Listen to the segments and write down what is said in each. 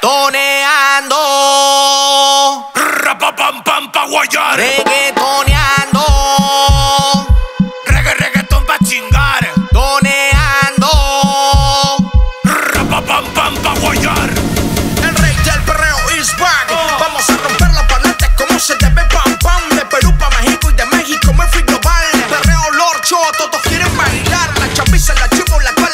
Toneando. Rapapam pam pa guayar. Reggaetoneando. Reggae reggaeton pa chingar. Toneando. Rapapam pam pa guayar. El rey del perreo is back. Vamos a romper los paletes como se debe pam pam. De Perú pa' México y de México me fui global. Perreo lorcho, todos quieren bailar. La chapiza, la chivo, la cual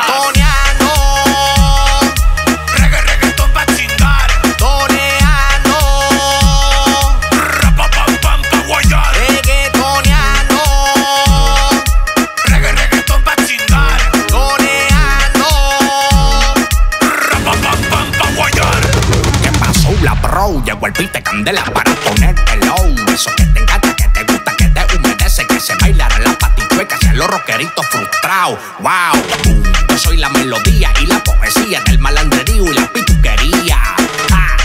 Reggaetoneando. Reggae, reggaeton pa' chingar, Toneando. rapapam, pam, pa' guayar. Reggaetoneando. Reggae, reggaeton pa' chingar, Toneando. rapapam, pam, pa' guayar. ¿Qué pasó, la bro? Llegó el candela para ponerte low. Eso que te encanta, que te gusta, que te humedece, que se bailará la patichueca, que los rockeritos frustrados. Wow, soy la melodía y la poesía del malandrerío y la pituquería. Ah,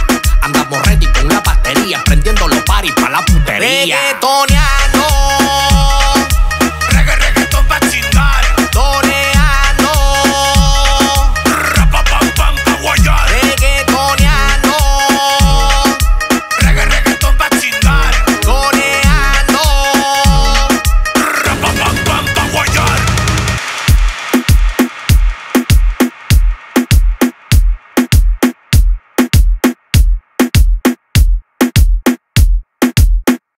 andamos ready con la batería, prendiendo los paris pa' la putería.